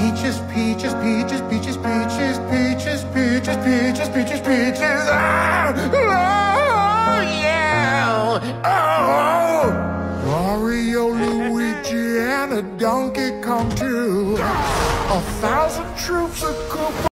Peaches, peaches, peaches, peaches, peaches, peaches, peaches, peaches, peaches, peaches. Ah! Oh, yeah! Oh! Mario, Luigi, and a Donkey Kong too. A thousand troops of Koopa.